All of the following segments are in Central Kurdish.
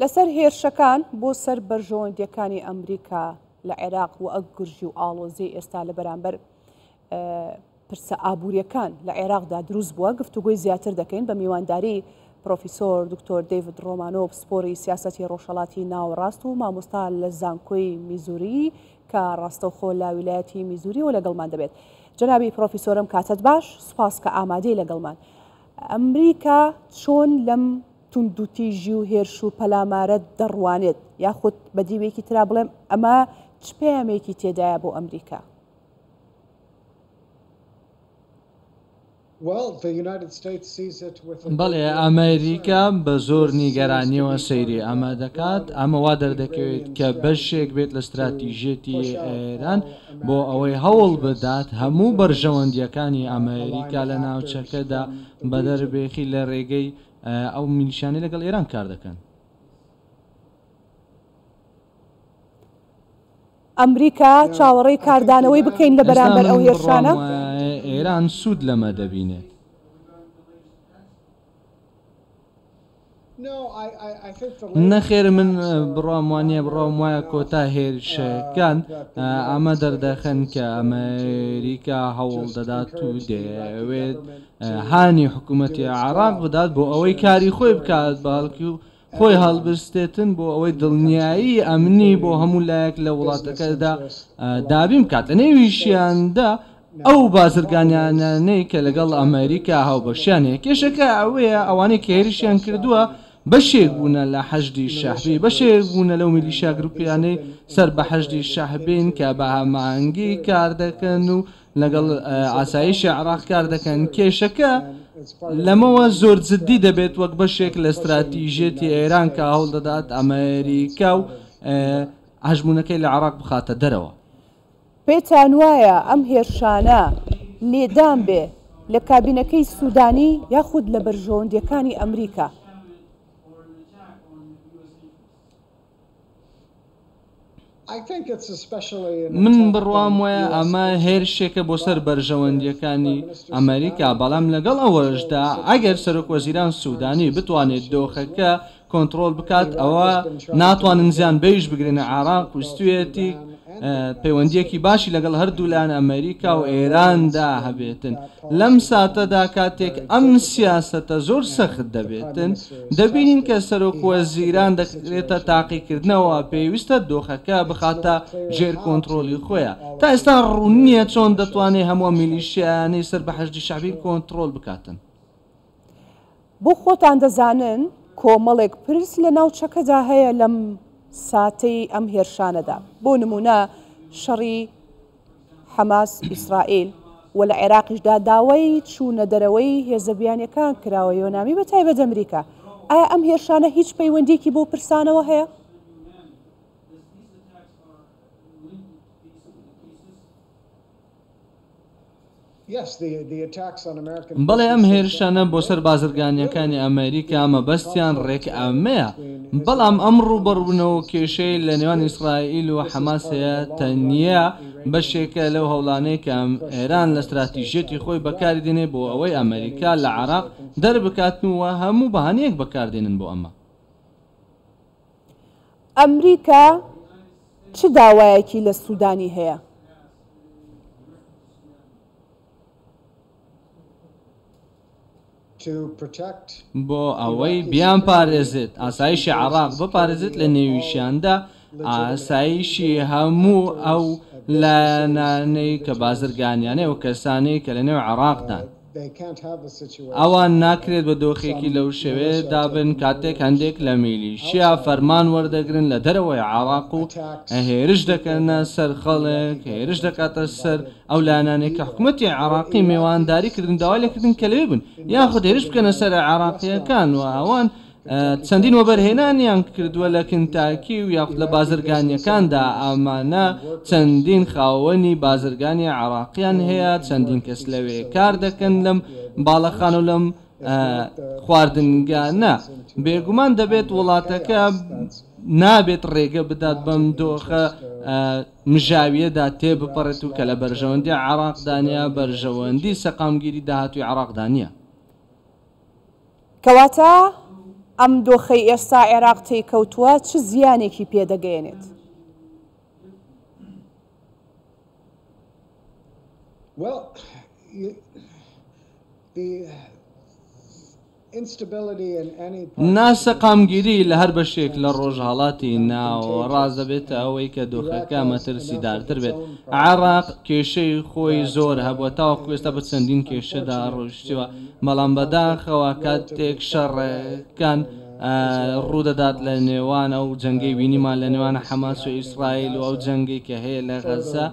لەسەر هێرشەکان بۆ سەر بەرژەوەندییەکانی ئەمریکا لە عێراق و گرژی و ئاڵۆزی ئێستا لە بەرامبەر پرسە ئابووریەکان لە عێراقدا دروست بووە گفتوگوی زیاتر دەکەین بە میوانداری پرۆفیسۆر دکتۆر دیڤد ڕۆمانۆ پسپۆری سیاستی ڕۆژهڵاتی ناوەڕاست و مامۆستا لە زانکۆی میزوری کە ڕاستەوخۆ لە ویلایەتی میزوری و لەگەڵمان دەبێت جنابی پرۆفیسۆرم کاتت باش سوپاس کە ئامادەی لەگەڵمان ئەمریکا چۆن لەم توندوتیژی و هێرش و پەلامارە دەڕوانێت؟ یاخود بە دیوێکی ترا بڵێم ئەمە چ پەیامێکی تێدایە بۆ ئەمریکا؟ بەڵێ، ئەمریکا بە زۆر نیگەرانییەوە سەیری ئەمە دەکات. ئەمە وا دەردەکەوێت کە بەشێک بێت لە ستراتیژیەتی ئێران بۆ ئەوەی هەوڵ بدات هەموو بەرژەوەندییەکانی ئەمریکا لە ناوچەکەدا بەدەربێخی لە رێگەی ئایا ئەو میلیشانە لەگەڵ ئێران کار دەکەن؟ ئەمریکا چاوەڕێی کاردانەوەی بکەین لە بەرامبەر ئەو هێرشانە؟ ئێستا من بڕوام وایە ئێران سوود لەمە دەبینێت. نەخێر من بڕوام وانیە، بڕوام وایە کۆتا هێرشەکان ئەمە دەردەخەن کە ئەمریکا هەوڵ دەدات و دەیەوێت هانی حکومەتی عێراق بدات بۆ ئەوەی کاری خۆی بکات بەڵکو خۆی هەڵبستێتن بۆ ئەوەی دڵنیایی ئەمنی بۆ هەموو لایەک لە وڵاتەکەدا دابین بکات لە نێویشیاندا ئەو بازرگانیانانەی کە لەگەڵ ئەمەریکا هاوبەشیان هەیە کێشەکە ئەوەیە ئەوانەی کە هێرشیان کردووە بەشێک بوونە لە حەشدی شەعبی بەشێک بوونە لەو میلیشیا گروپیانەی سەر بە حەشدی شەعبین کە بە هەماهەنگی کاردەکەن و لەگەڵ ئاسایشی عێراق کار دەکەن، کێشەکە لەمەوە زۆر جددی دەبێت وەک بەشێک لە ستراتیژیەتی ئێران کە هەوڵ دەدات ئەمەریکا و هەژموونەکەی لە عێراق بخاتە دەرەوە. پێتان وایە ئەم هێرشانە لێدان بێ لە کابینەکەی سودانی یاخود لە بەرژەوەندیەکانی ئەمریکا؟ من بڕوام وایە ئەمە هێرشێکە بۆ سەر بەرژەوەندییەکانی ئەمەریکا، بەڵام لەگەڵ ئەوەشدا ئەگەر سەرۆکوەزیران سوودانی بتوانێت دۆخەکە کۆنتڕۆڵ بکات، ئەوا ناتوانن زیان بەویش بگرن، عێراق ویستوویەتی پەیوەندییەکی باشی لەگەڵ هەردوولایەن ئەمەریکا و ئێراندا هەبێت. لەم ساتەدا کاتێک ئەم سیاسەتە زۆر سەخت دەبێت، دەبینین کە سەرۆکوەزیران دەکرێتە تاقیکردنەوە، پێویستە دۆخەکە بخاتە ژێر کۆنترۆڵی خۆیان. تا ئێستا ڕوون نییە چۆن دەتوانێت هەموو ئەم میلیشیایانەی سەر بە حەشدی شەعبی کۆنترۆڵ بکاتن. بۆ خۆتان دەزانن کۆمەڵێک پرس لە ناوچەکەدا هەیە لەم ساتەی ئەم هێرشانەدا، بۆ نموونە شەڕی حەماس ئیسرائیل و لە عێراقیشدا داوای چوونە دەرەوەی هێزە بیانیەکان کراوە یۆنامی بە تایبەت ئەمریکا، ئایا ئەم هێرشانە هیچ پەیوەندیەکی بەو پرسانەوە هەیە؟ بەڵێ ئەم هێرشانە بۆ سەر بازرگانییەکانی ئەمەریکا مەبەستیان ڕێکئەومەیە، بەڵام ئەم ڕووبەڕوبونەوەو کێشەی لە نێوان ئیسرائیل و حەماس هەیە تەنیا بەشێکە لەو هەوڵانەی کە ئێران لە ستراتیژیەتی خۆی بەکاری دێنێ بۆ ئەوەی ئەمەریکا لە عێراق دەربکاتن و هەموو بەهانەیەک بەکاردێنن بۆ ئەمە. ئەمریکا چ داوایەکی لە سودانی هەیە؟ بۆ ئەوەی بیانپارێزێت، ئاسایشی عێراق بپارێزێت لە نێویشیاندا ئاسایشی هەموو ئەو لایەنانەی کە بازرگانیانەی ئەو کەسانەی کە لەنێو عێراقدان. ئەوان ناکرێت بە دۆخێکی لەو شێوەیە دابن کاتێک هەندێک لە میلیشیا فەرمان وەردەگرن لە دەرەوەی عێراق و هێرش دەکەنە سەر خەڵک، هێرش دەکاتە سەر ئەو لایەنانەی کە حکومەتی عێراقی میوانداری کردن و داوای لێکردن کە لەوێ بن، یاخود هێرش بکەنە سەر عێراقییەکان و ئەوان چەندین وەبەرهێنانیان کردووە لە کنتاکی و یاخود لە بازرگانییەکاندا، ئەمانە چەندین خاوەنی بازرگانی عێراقییان هەیە، چەندین کەس لەوێ کار دەکەن لەم باڵەخانە و لەم خواردنگانە. بێگومان دەبێت وڵاتەکە نابێت ڕێگە بدات بەم دۆخە مژاوییەدا تێبپەڕێت و کە لە بەرژەوەندی عێراقدا نییە، بەرژەوەندی سەقامگیری داهاتووی عێراقدا نییە. کەواتە ئەم دۆخەی ئێستا عێراق تێیکەوتووە چ زیانێکی پێ دەگەیەنێت؟ ناسەقامگیری لە هەر بەشێک لە ڕۆژهەڵاتی ناوەڕاست دەبێتە ئەوەی کە دۆخەکە مەترسیدارتر بێت. عێراق کێشەی خۆی زۆر هەبووە، تاوەکو ئێستا بە چەندین کێشەدا ڕۆیشتووە، بەڵام بەداخەوە کاتێک شەڕەکان ڕوودەدات لە نێوان ئەو جەنگەی بینیمان لە نێوانە حەماس و ئیسرائیل و ئەو جەنگەی کە هەیە لە غەزە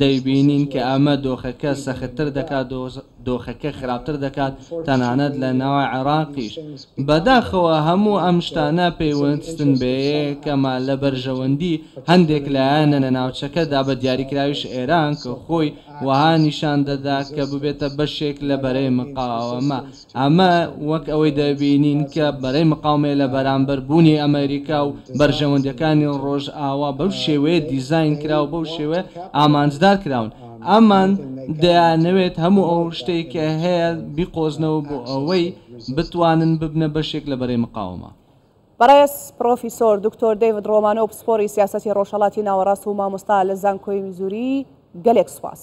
دەیبینین کە ئەمە دۆخەکە سەختتر دەکات و دۆخەکە خراپتر دەکات تەنانەت لە ناوی عێراقیش بەداخەوە هەموو ئەم شتانە پەیوەستن بەیەکەمە لە بەرژەوەندی هەندێک لایەنە لە ناوچەکەدا بە دیاریکراویش ئێران کە خۆی وەها نیشان دەدا کە ببێتە بەشێک لە بەرەی مقاوەمە. ئەمە وەک ئەوەی دەبینین کە بەرەی مقاومەیە لە بەرامبەر بوونی ئەمەریکا و بەرژەوەندیەکانی ڕۆژئاوا بەو شێوەیە دیزاین کرا و بەو شێوەیە ئامانجدار کراون. ئەمان دەیانەوێت هەموو ئەو شتەی کە هەیە بیقۆزنەوە بۆ ئەوەی بتوانن ببنە بەشێک لە بەرەی مقاوەمە. بەڕێز پڕۆفیسۆر دکتۆر دەیڤد ڕۆمانۆ پسپۆڕی سیاسەتی ڕۆژهەڵاتی ناوەڕاست و مامۆستا لە زانکۆی میزوری، گەلێک سوپاس.